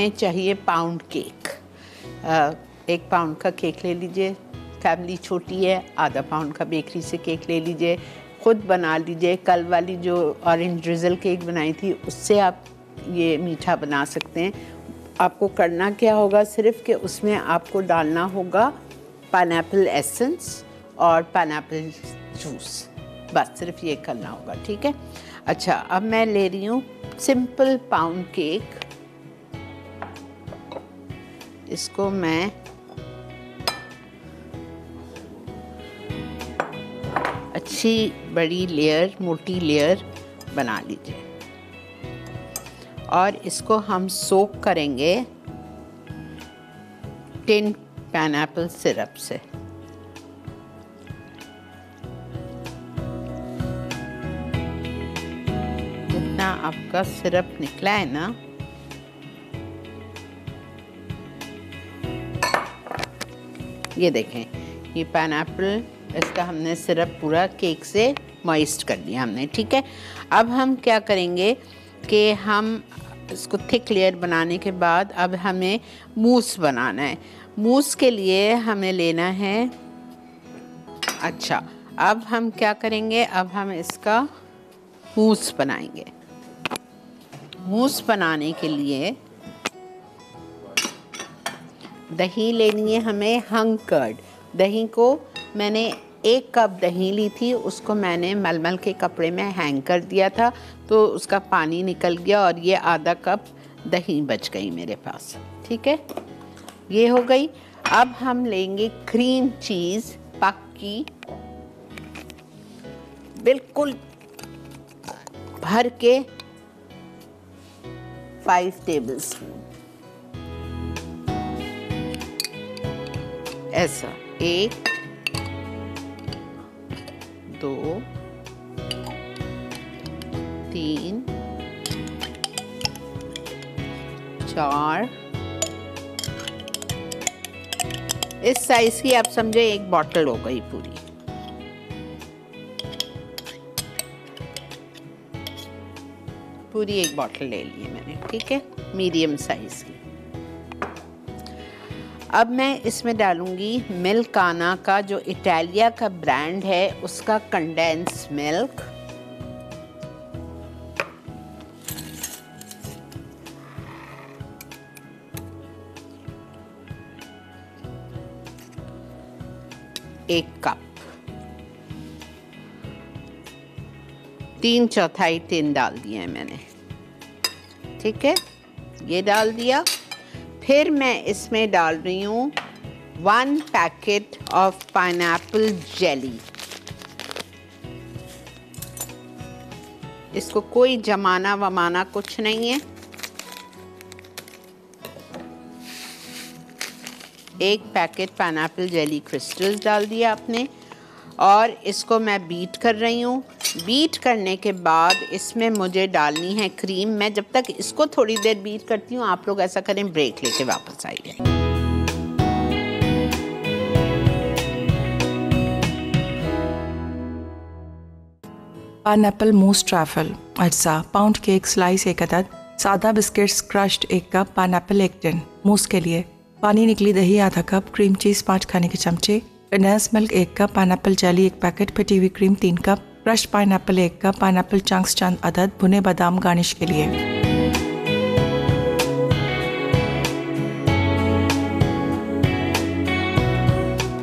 हमें चाहिए pound cake एक पाउंड का केक ले लीजिए फैमिली छोटी है, आधा पाउंड का बेकरी से केक ले लीजिए, खुद बना लीजिए, कल वाली जो ऑरेंज ड्रिजल केक बनाई थी, उससे आप ये मीठा बना सकते हैं। आपको करना क्या होगा, सिर्फ़ कि उसमें आपको डालना होगा पाइन एसेंस और पाइन जूस बस, सिर्फ़ ये करना होगा, ठीक है? अच्छा अब मैं ले रही हूँ सिंपल पाउंड केक इसको मैं अच्छी बड़ी लेयर मोटी लेयर बना लीजिए। और इसको हम सोक करेंगे टिन पाइन सिरप से। जितना आपका सिरप निकला है ना ये देखें, ये पाइन इसका हमने सिरप पूरा केक से मॉइस्ट कर दिया हमने, ठीक है? अब हम क्या करेंगे कि हम इसको थिक लेयर बनाने के बाद अब हमें मूस बनाना है। मूस के लिए हमें लेना है अच्छा अब हम क्या करेंगे? अब हम इसका मूस बनाएँगे। मूस बनाने के लिए दही लेनी है हमें हंग कर्ड दही को मैंने एक कप दही ली थी, उसको मैंने मलमल के कपड़े में हैंग कर दिया था तो उसका पानी निकल गया और ये आधा कप दही बच गई मेरे पास. ठीक है? ये हो गई. अब हम लेंगे क्रीम चीज़ पक्की. बिल्कुल भर के फाइव टेबल स्पून ऐसा, एक, दो, तीन, चार। इस साइज़ की आप समझे, एक बॉटल हो गई पूरी। पूरी एक बॉटल ले ली मैंने, ठीक है? मीडियम साइज़ की। अब मैं इसमें डालूँगी मिल्काना का जो इटालिया का ब्रांड है, उसका कंडेंस मिल्क एक कप तीन चौथाई टिन डाल दिए हैं मैंने। ठीक है? ये डाल दिया। फिर मैं इसमें डाल रही हूँ one packet of pine jelly इसको कोई जमाना वमाना कुछ नहीं है। एक पैकेट पाइन जेली क्रिस्टल्स डाल दिया आपने और इसको मैं बीट कर रही हूँ। बीट करने के बाद इसमें मुझे डालनी है क्रीम। मैं जब तक इसको थोड़ी देर बीट करती हूँ, आप लोग ऐसा करें, ब्रेक लेके वापस आइए। पाइनएप्पल मूस ट्रैफल अज्जा पाउंड केक स्लाइस एक अदद, सादा बिस्किट्स क्रश्ड एक कप पाइनएप्पल एक टिन मूस के लिए, पानी निकली दही आधा कप क्रीम चीज़ पाँच खाने के चमचे नैस मिल्क एक कप पाइनएप्पल जेली एक पैकेट फिटी हुई क्रीम तीन कप क्रश पाइन एक कप पाइन चंक्स, चंद अदद, भुने बादाम गार्निश के लिए।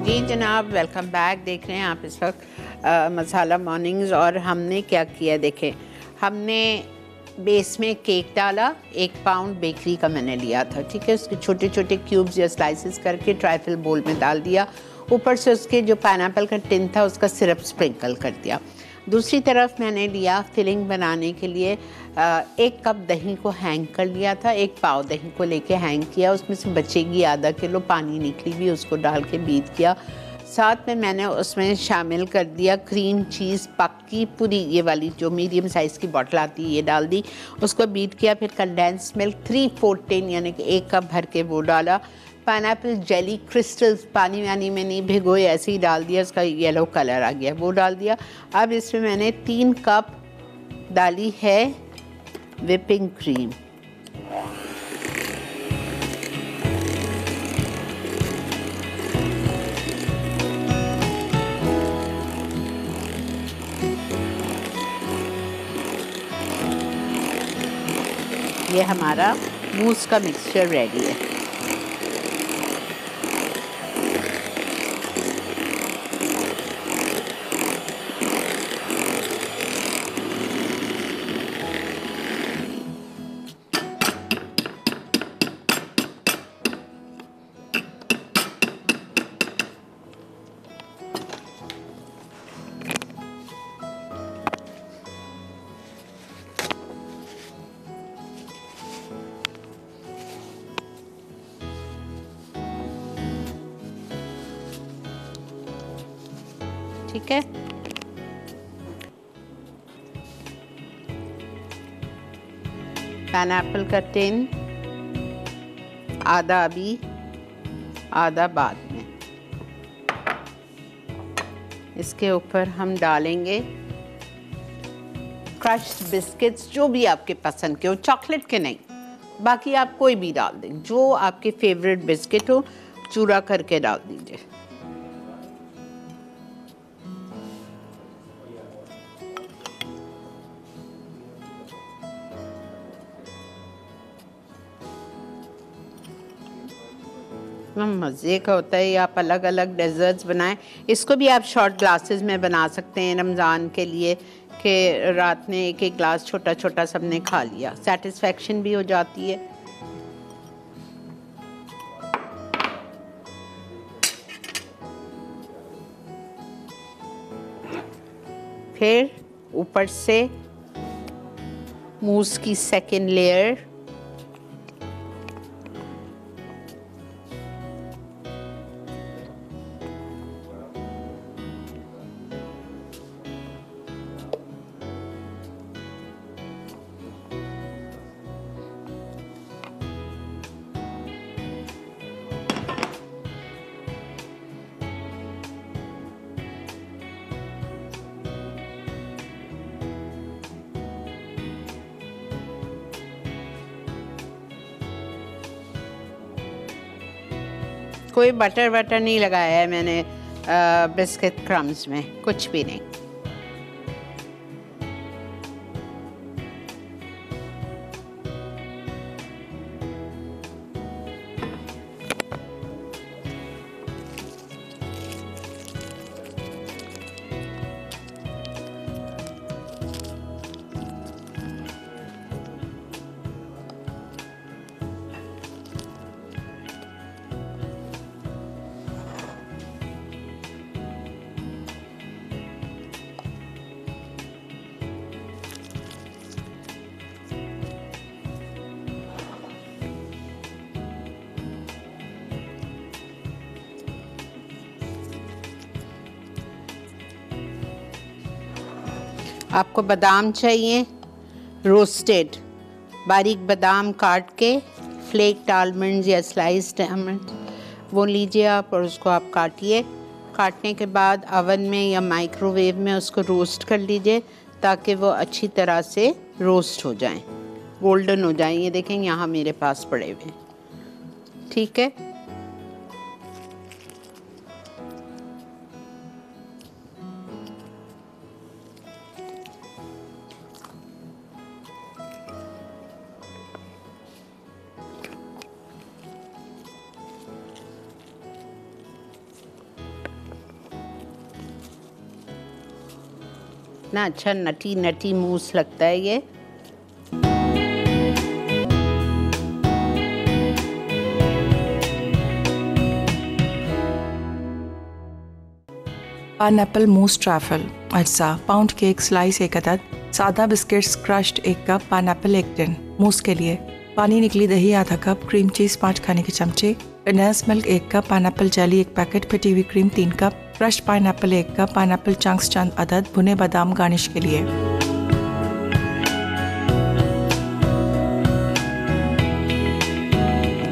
जी जनाब वेलकम बैक देख रहे हैं आप इस वक्त मसाला मॉर्निंग्स और हमने क्या किया देखें। हमने बेस में केक डाला, एक पाउंड बेकरी का मैंने लिया था, ठीक है? उसके छोटे छोटे क्यूब्स या स्लाइसेस करके ट्राइफल बोल में डाल दिया। ऊपर से उसके जो पाइन का टिन था, उसका सिरप स्प्रिंकल कर दिया। दूसरी तरफ़ मैंने लिया फिलिंग बनाने के लिए एक कप दही को हैंग कर लिया था, एक पाव दही को लेके हैंग किया, उसमें से बचेगी आधा किलो पानी निकली भी उसको डाल के बीत किया। साथ में मैंने उसमें शामिल कर दिया क्रीम चीज़ पक्की पूरी, ये वाली जो मीडियम साइज़ की बॉटल आती है, ये डाल दी। उसको बीट किया, फिर कंडेंस मिल्क थ्री फोर्टीन यानी कि एक कप भर के वो डाला। पाइनएप्पल जेली क्रिस्टल्स पानी वानी में नहीं भिगोए ऐसे ही डाल दिया, उसका येलो कलर आ गया, वो डाल दिया। अब इसमें मैंने तीन कप डाली है विपिंग क्रीम ये हमारा मूस का मिक्सचर रेडी है। ठीक है? पाइन का टिन आधा अभी, आधा बाद में। इसके ऊपर हम डालेंगे क्रश बिस्किट्स जो भी आपके पसंद के हो चॉकलेट के नहीं, बाकी आप कोई भी डाल दें, जो आपके फेवरेट बिस्किट हो, चूरा करके डाल दीजिए। इतना मज़े का होता है, आप अलग अलग डेजर्ट्स बनाएँ। इसको भी आप शॉर्ट ग्लासेस में बना सकते हैं रमज़ान के लिए, कि रात में एक एक ग्लास छोटा छोटा सबने खा लिया। सेटिस्फेक्शन भी हो जाती है। फिर ऊपर से मूस की सेकेंड लेयर कोई बटर वटर नहीं लगाया है मैंने बिस्किट क्रम्स में कुछ भी नहीं। आपको बादाम चाहिए रोस्टेड बारीक बादाम काट के फ्लेक्ड आलमंड या स्लाइस्ड आलमंड वो लीजिए आप और उसको आप काटिए। काटने के बाद अवन में या माइक्रोवेव में उसको रोस्ट कर लीजिए, ताकि वो अच्छी तरह से रोस्ट हो जाएँ। गोल्डन हो जाएँ, ये देखें यहाँ मेरे पास पड़े हुए ठीक है? इतना अच्छा नटी नटी मूस लगता है ये। पान एप्पल मूस ट्रैफल अज्जा पाउंड केक स्लाइस एक अदद, सादा बिस्किट्स क्रश्ड एक कप पान एप्पल एक टिन मूस के लिए, पानी निकली दही आधा कप क्रीम चीज़ पाँच खाने के चमचे नैस मिल्क एक कप पाइन जेली एक पैकेट फिटी हुई क्रीम तीन कप फ्रेश पाइन एक कप पाइन चंक्स चंद अदद भुने बादाम गार्निश के लिए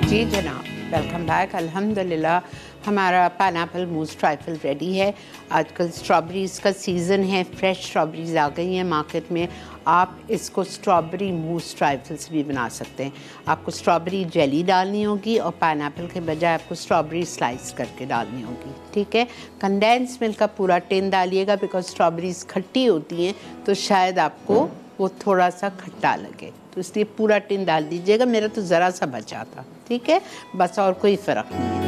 जी जनाब वेलकम बैक अल्हम्दुलिल्लाह हमारा पाइन मूस ट्राइफल रेडी है। आजकल स्ट्रॉबेरीज़ का सीज़न है फ्रेश स्ट्रॉबेरीज़ आ गई हैं मार्केट में। आप इसको स्ट्रॉबेरी मूस ट्राइफल्स भी बना सकते हैं। आपको स्ट्रॉबेरी जेली डालनी होगी और पाइन के बजाय आपको स्ट्रॉबेरी स्लाइस करके डालनी होगी। ठीक है? कंडेंस मिल्क का पूरा टिन डालिएगा बिकॉज़ स्ट्रॉबेरीज़ खट्टी होती हैं तो शायद आपको वो थोड़ा सा खट्टा लगे। तो इसलिए पूरा टिन डाल दीजिएगा। मेरा तो ज़रा सा बचा था। ठीक है? बस और कोई फ़र्क नहीं है।